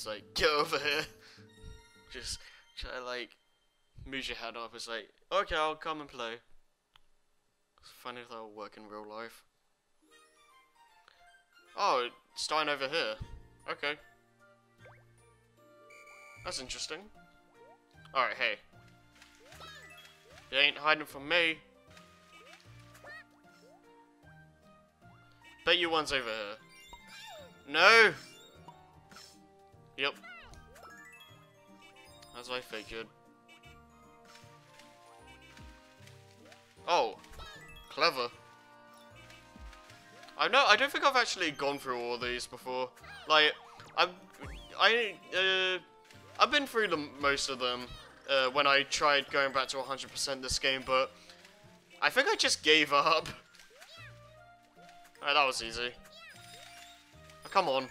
just like, get over here. Just try to like move your head up. It's like, okay, I'll come and play. It's funny if that'll work in real life. Oh, starting over here. Okay. That's interesting. Alright, hey. You ain't hiding from me. Bet you one's over here. No! Yep. As I figured. Oh. Clever. I know. I don't think I've actually gone through all these before. Like, I've, I, uh, I've been through most of them uh, when I tried going back to 100% this game, but I think I just gave up. Alright, that was easy. Oh, come on.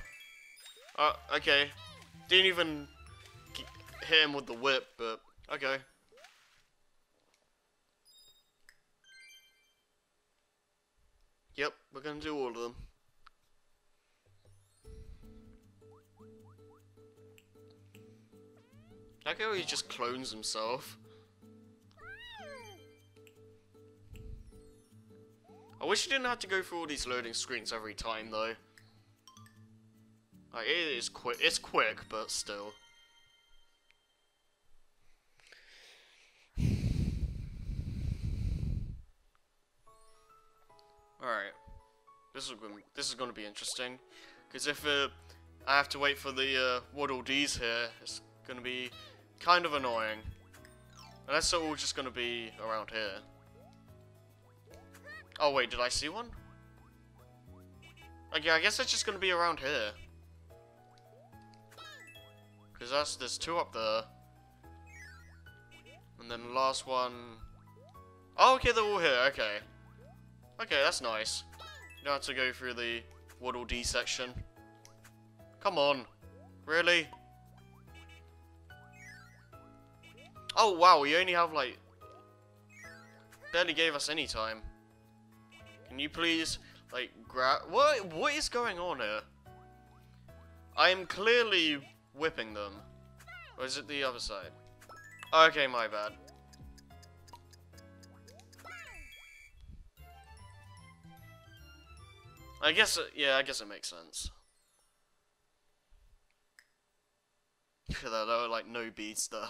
Uh, okay. Didn't even hit him with the whip, but okay. Yep, we're gonna do all of them. Like how he just clones himself. I wish you didn't have to go through all these loading screens every time, though. Like, it is quick. It's quick, but still. Alright. This is going this is going to be interesting. Because if uh, I have to wait for the uh, Waddle Dees here, it's going to be kind of annoying. Unless they're all just going to be around here. Oh wait, did I see one? Like, yeah, I guess it's just going to be around here. Because that's there's two up there. And then the last one... Oh, okay, they're all here, okay. Okay, that's nice. You don't have to go through the Waddle Dee section. Come on. Really? Oh, wow, we only have, like... Barely gave us any time. Can you please, like, grab... What, what is going on here? I am clearly whipping them. Or is it the other side? Okay, my bad. I guess, it, yeah, I guess it makes sense. there, were like no beats there.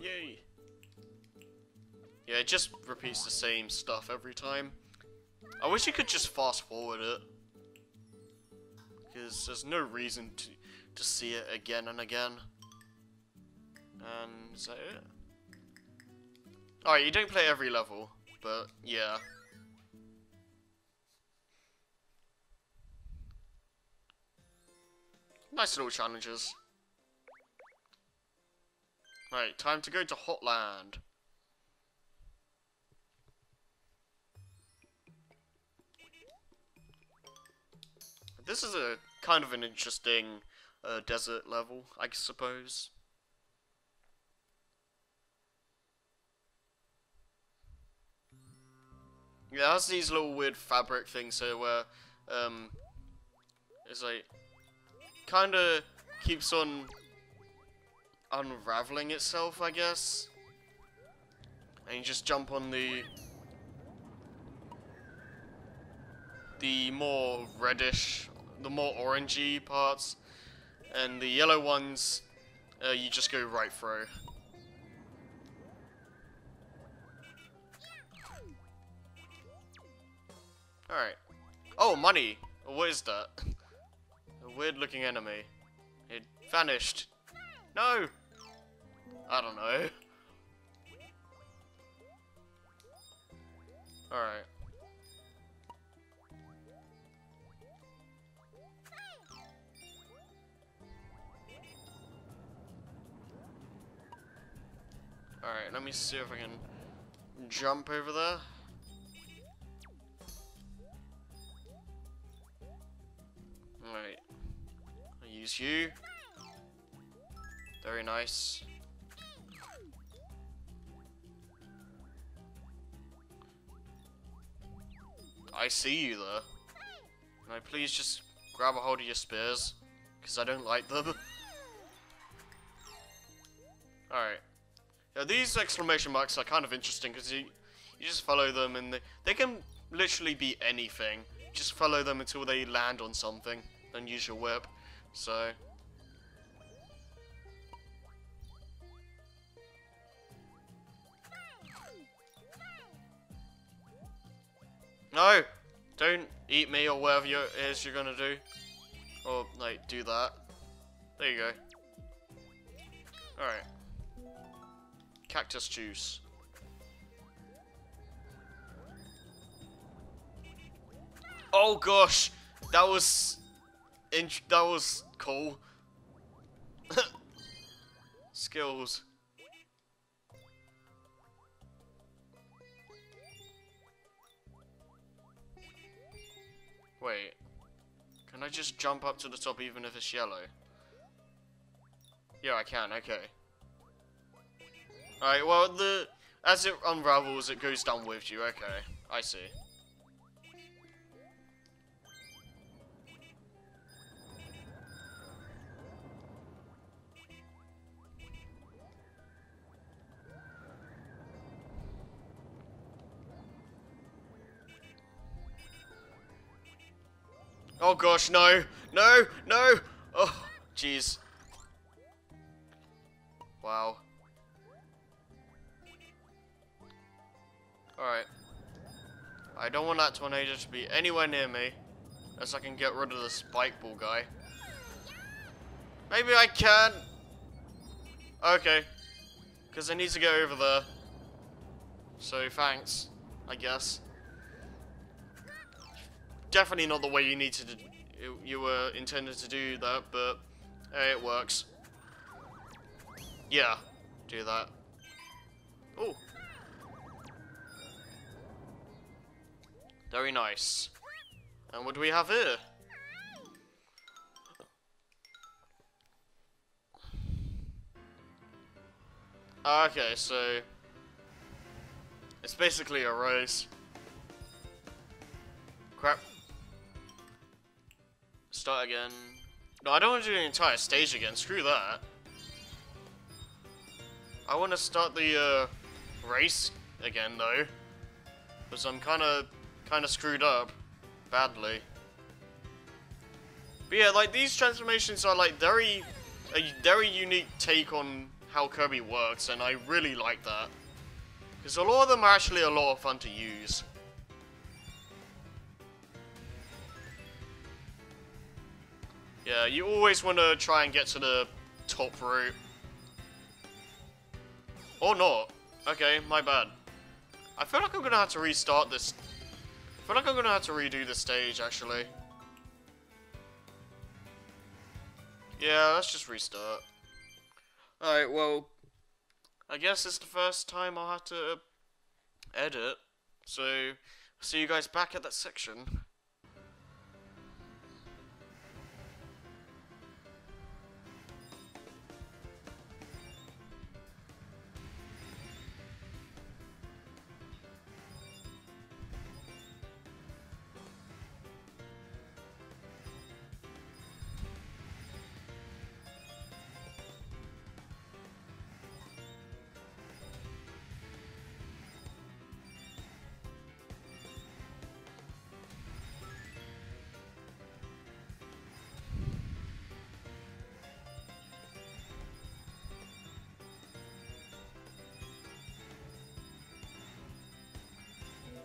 Yay. Yeah, it just repeats the same stuff every time. I wish you could just fast forward it. Because there's no reason to, to see it again and again. And is that it? Alright, you don't play every level, but yeah. Nice little challenges. Right, time to go to Hotland. This is a kind of an interesting uh, desert level, I suppose. Yeah, it has these little weird fabric things here where um, it's like kind of keeps on unraveling itself, I guess. And you just jump on the the more reddish, the more orangey parts, and the yellow ones uh, you just go right through. Alright. Oh, money! What is that? A weird looking enemy. It vanished. No! I don't know. Alright. Alright, let me see if I can jump over there. Alright. I use you. Very nice. I see you there. Can I please just grab a hold of your spears? Because I don't like them. Alright. Yeah, these exclamation marks are kind of interesting because you, you just follow them and they, they can literally be anything. Just follow them until they land on something. Then use your whip. So... No! Don't eat me or whatever it is you're gonna do. Or, like, do that. There you go. Alright. Cactus juice. Oh gosh! That was... That was cool. Skills. Wait. Can I just jump up to the top even if it's yellow? Yeah, I can, okay. Alright, well, the as it unravels, it goes down with you. Okay, I see. Oh gosh, no, no, no! Oh, jeez. Wow. Alright. I don't want that tornado to be anywhere near me. Unless I can get rid of the spike ball guy. Maybe I can. Okay. Because I need to get over there. So thanks, I guess. Definitely not the way you need to you were intended to do that, but hey, it works. Yeah, do that. Oh, Very nice. And what do we have here? Okay, so... It's basically a race. Crap. Start again. No, I don't want to do the entire stage again. Screw that. I want to start the uh, race again, though. Because I'm kind of kind of screwed up badly. But yeah, like these transformations are like very, a very unique take on how Kirby works, and I really like that. Because a lot of them are actually a lot of fun to use. Yeah, you always want to try and get to the top route. Or not. Okay, my bad. I feel like I'm going to have to restart this I feel like I'm gonna have to redo the stage, actually. Yeah, let's just restart. Alright, well, I guess it's the first time I'll have to uh, edit. So, see you guys back at that section.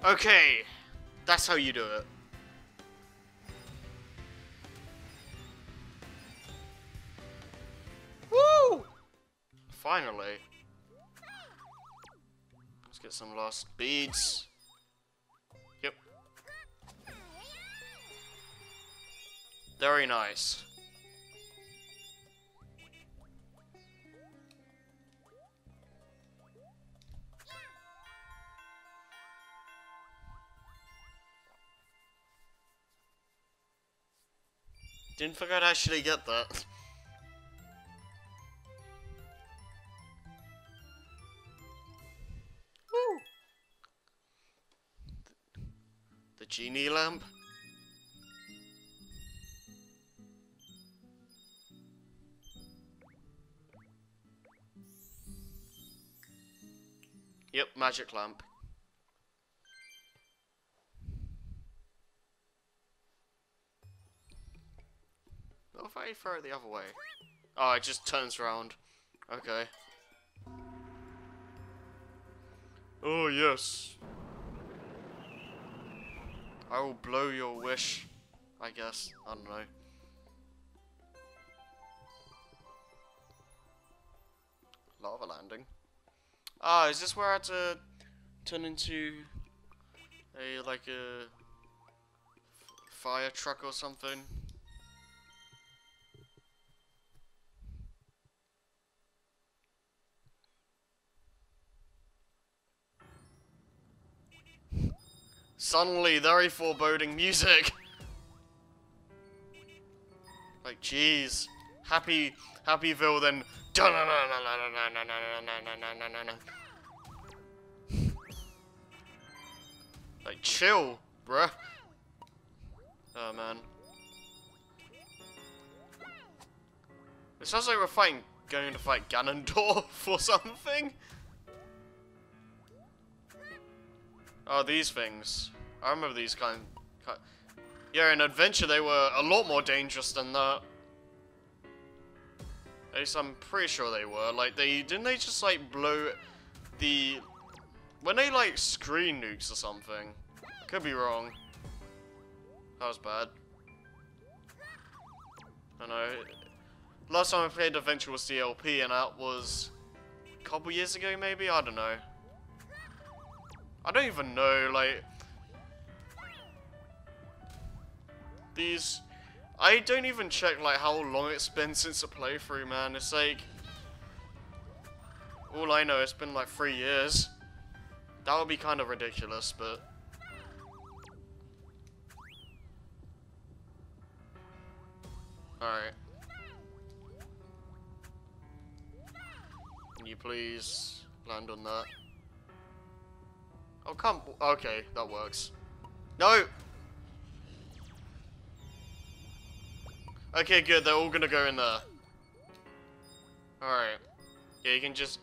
Okay, that's how you do it. Woo! Finally. Let's get some last beads. Yep. Very nice. Didn't think I'd actually get that. Woo! The genie lamp? Yep, magic lamp. If I throw it the other way? Oh, it just turns around. Okay. Oh, yes. I will blow your wish. I guess. I don't know. Lava landing. Ah, is this where I had to turn into a, like a fire truck or something? Suddenly, very foreboding music. Like, jeez. Happy, Happyville, then. Like, chill, bruh. Oh, man. It sounds like we're fighting, going to fight Ganondorf or something. Oh, these things. I remember these kind. kind yeah, in Adventure they were a lot more dangerous than that. At least I'm pretty sure they were. Like, they didn't they just like blow the when they like screen nukes or something. Could be wrong. That was bad. I know. Last time I played Adventure was DLP, and that was a couple years ago, maybe. I don't know. I don't even know, like... These... I don't even check, like, how long it's been since a playthrough, man. It's like... All I know, it's been, like, three years. That would be kind of ridiculous, but... Alright. Can you please land on that? Oh, come. Okay, that works. No! Okay, good. They're all gonna go in there. Alright. Yeah, you can just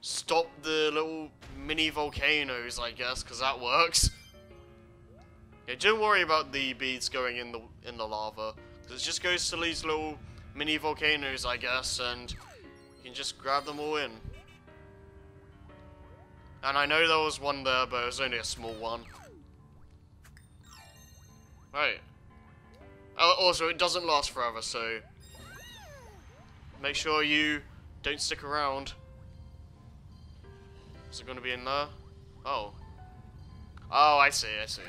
stop the little mini volcanoes, I guess, because that works. Yeah, don't worry about the beads going in the in the lava. It just goes to these little mini volcanoes, I guess, and you can just grab them all in. And I know there was one there, but it was only a small one. Right. Uh, also, it doesn't last forever, so... Make sure you don't stick around. Is it going to be in there? Oh. Oh, I see, I see.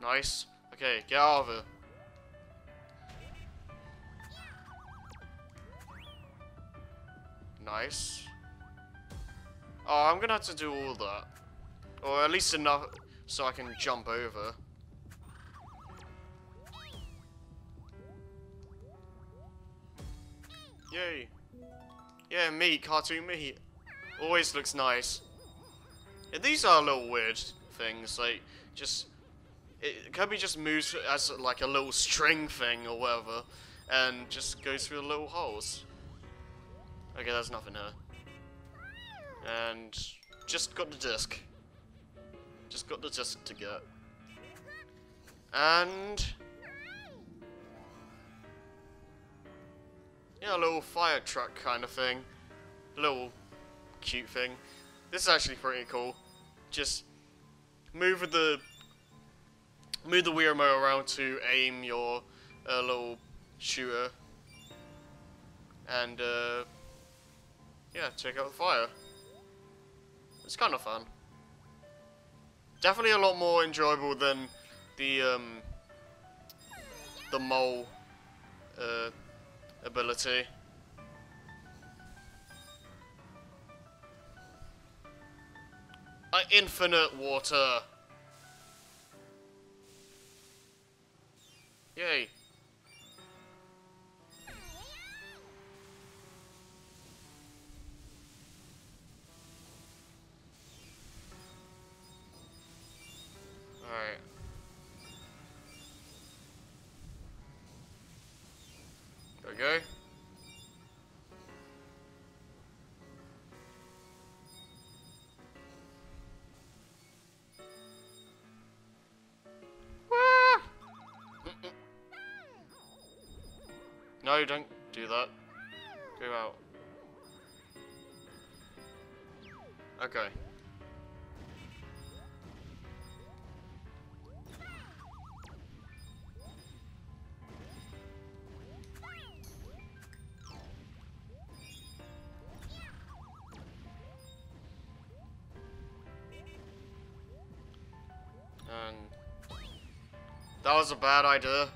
Nice. Okay, get out of it. Nice. Oh, I'm gonna have to do all that. Or at least enough so I can jump over. Yay. Yeah, me, cartoon meat. Always looks nice. Yeah, these are a little weird things, like, just... It, Kirby just moves as, like, a little string thing or whatever, and just goes through the little holes. Okay, there's nothing here. And just got the disc. Just got the disc to get. And yeah, a little fire truck kind of thing. A little cute thing. This is actually pretty cool. Just move the move the Wii remote around to aim your uh, little shooter. And uh, yeah, check out the fire. It's kind of fun. Definitely a lot more enjoyable than the um, the mole uh, ability. Uh, infinite water. Yay. go. Ah! No, don't do that. Go out. Okay. And that was a bad idea.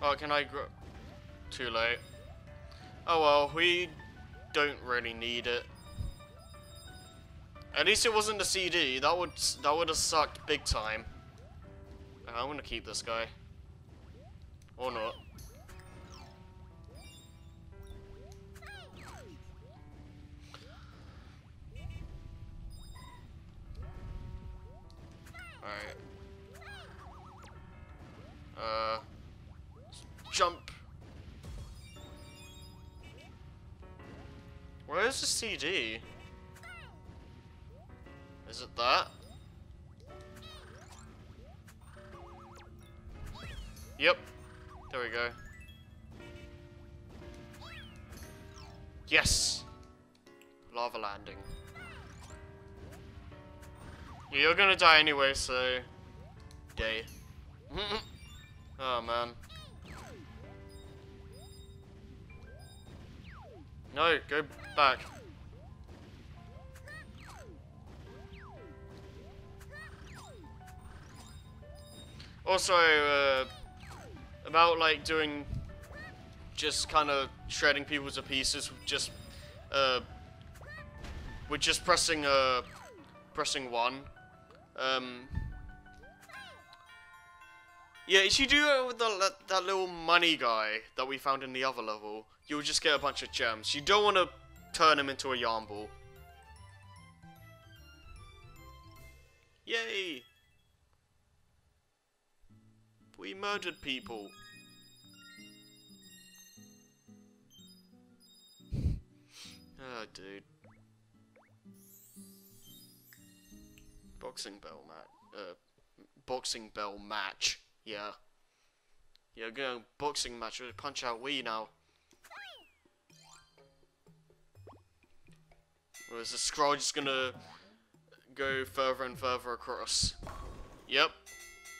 Oh, can I grow? Too late. Oh well, we don't really need it. At least it wasn't a CD. That would that would have sucked big time. Uh, I'm gonna keep this guy. Or not. Alright. Uh, jump. Where's the CD? Is it that? Yep. There we go. Yes! Lava landing. You're gonna die anyway, so... Day. oh, man. No, go back. Also, uh, about like doing just kind of shredding people to pieces, just uh, with just pressing uh, pressing one. Um, yeah, if you do it with the, that, that little money guy that we found in the other level, you'll just get a bunch of gems. You don't want to turn him into a yarn ball. Yay! We murdered people. oh, dude. Boxing bell match. Uh, boxing bell match. Yeah. Yeah, going boxing match. We're punch out we now. Is the scroll just gonna go further and further across? Yep.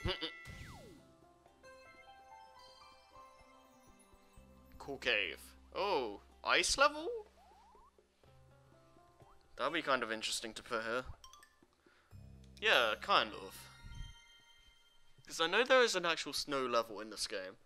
cool cave. Oh, ice level? That'd be kind of interesting to put here. Yeah, kind of. Because I know there is an actual snow level in this game.